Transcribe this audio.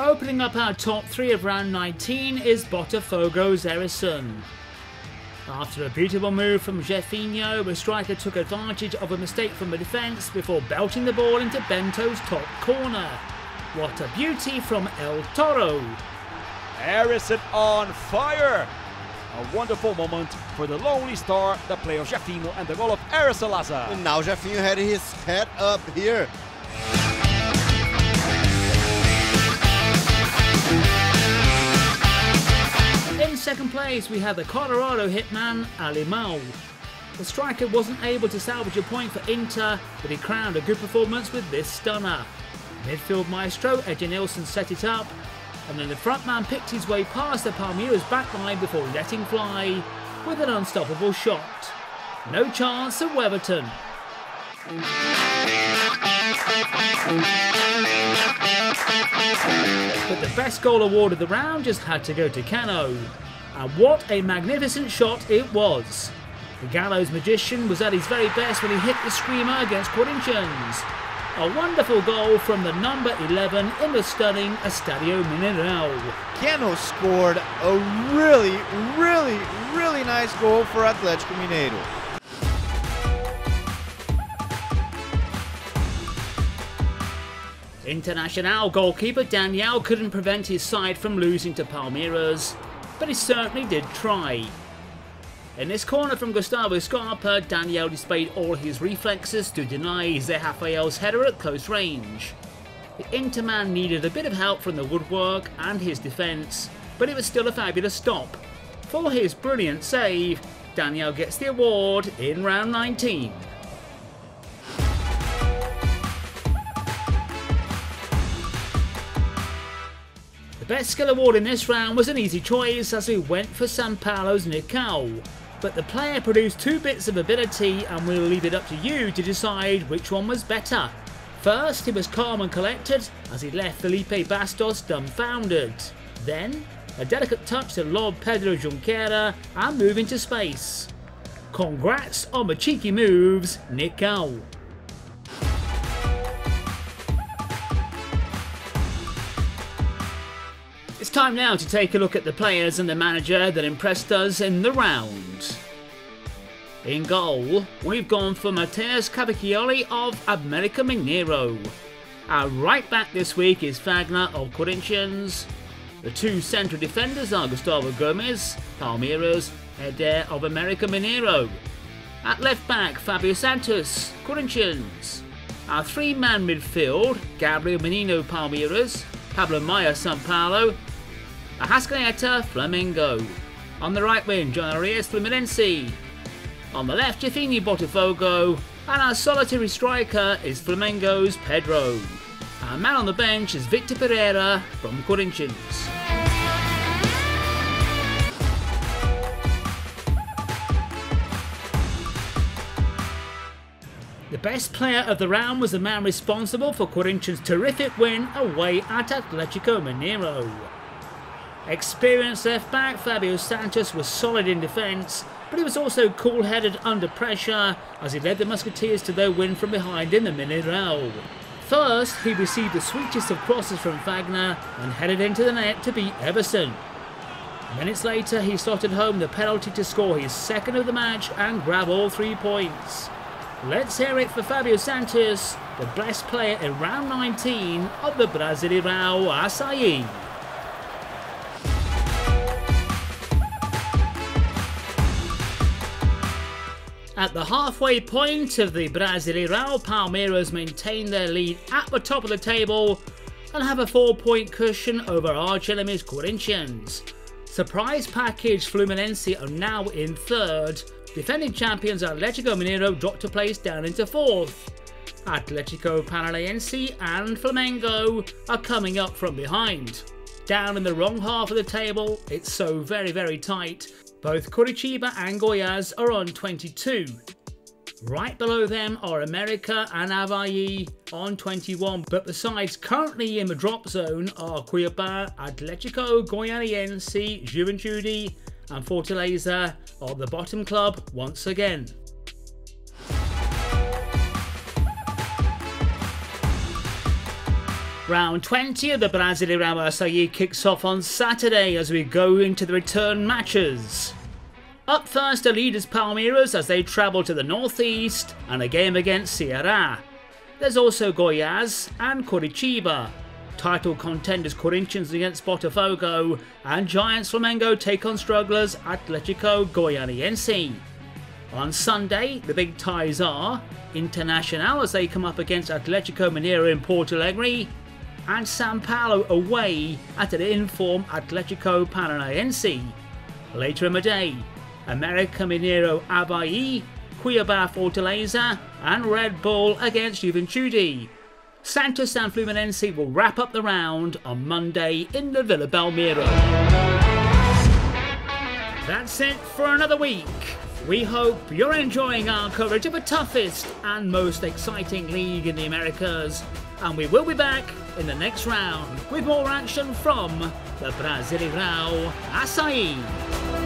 Opening up our top three of round 19 is Botafogo's Erison. After a beautiful move from Jeffinho, the striker took advantage of a mistake from the defence before belting the ball into Bento's top corner. What a beauty from El Toro. Erison on fire! A wonderful moment for the lonely star, the play of Jeffinho and the goal of Aristolaza. And now Jeffinho had his head up here. Place, we have the Colorado hitman Alemão. The striker wasn't able to salvage a point for Inter, but he crowned a good performance with this stunner. Midfield maestro Edenilson set it up, and then the front man picked his way past the Palmeiras backline before letting fly with an unstoppable shot. No chance of Weverton. But the best goal award of the round just had to go to Keno. And what a magnificent shot it was. The Galo's magician was at his very best when he hit the screamer against Corinthians. A wonderful goal from the number 11 in the stunning Estadio Mineirão. Keno scored a really, really, really nice goal for Atlético Mineiro. Internacional goalkeeper Daniel couldn't prevent his side from losing to Palmeiras, but he certainly did try. In this corner from Gustavo Scarpa, Daniel displayed all his reflexes to deny Zé Rafael's header at close range. The Interman needed a bit of help from the woodwork and his defence, but it was still a fabulous stop. For his brilliant save, Daniel gets the award in round 19. Best skill award in this round was an easy choice as we went for San Paolo's Nikão. But the player produced two bits of ability and we'll leave it up to you to decide which one was better. First, he was calm and collected as he left Felipe Bastos dumbfounded. Then, a delicate touch to lob Pedro Junquera and move into space. Congrats on the cheeky moves, Nikão. It's time now to take a look at the players and the manager that impressed us in the round. In goal, we've gone for Matheus Cavichioli of America Mineiro. Our right back this week is Fagner of Corinthians. The two central defenders are Gustavo Gómez, Palmeiras, Eder of America Mineiro. At left back, Fabio Santos, Corinthians. Our three-man midfield, Gabriel Menino Palmeiras, Pablo Maia Sao Paulo, Arrascaeta Flamengo. On the right wing, Jhon Arias Fluminense. On the left, Jeffinho Botafogo. And our solitary striker is Flamengo's Pedro. Our man on the bench is Vítor Pereira from Corinthians. The best player of the round was the man responsible for Corinthians' terrific win away at Atletico Mineiro. Experienced left back Fabio Santos was solid in defence, but he was also cool headed under pressure as he led the Musketeers to their win from behind in the Mineirão. First, he received the sweetest of crosses from Fagner and headed into the net to beat Everson. Minutes later, he slotted home the penalty to score his second of the match and grab all three points. Let's hear it for Fabio Santos, the best player in round 19 of the Brasileirão Açaí. At the halfway point of the Brasileirão, Palmeiras maintain their lead at the top of the table and have a four-point cushion over arch Corinthians. Surprise package Fluminense are now in third. Defending champions Atletico Mineiro dropped a place down into fourth. Atletico Paranaense and Flamengo are coming up from behind. Down in the wrong half of the table, it's so very very tight. Both Coritiba and Goiás are on 22. Right below them are America and Avaí on 21, but the sides currently in the drop zone are Cuiabá, Atletico Goianiense, Juventude and Fortaleza are the bottom club once again. Round 20 of the Brasileirão Açaí kicks off on Saturday as we go into the return matches. Up first are leaders Palmeiras as they travel to the northeast and a game against Ceará. There's also Goiás and Coritiba. Title contenders Corinthians against Botafogo and Giants Flamengo take on strugglers Atletico Goianiense. On Sunday, the big ties are Internacional as they come up against Atletico Mineiro in Porto Alegre and Sao Paulo away at an inform Atletico Paranaense. Later in the day, America Mineiro Avaí, Cuiabá Fortaleza, and Red Bull against Juventude. Santos and Fluminense will wrap up the round on Monday in the Vila Belmiro. That's it for another week. We hope you're enjoying our coverage of the toughest and most exciting league in the Americas, and we will be back in the next round with more action from the Brasileirão Açaí.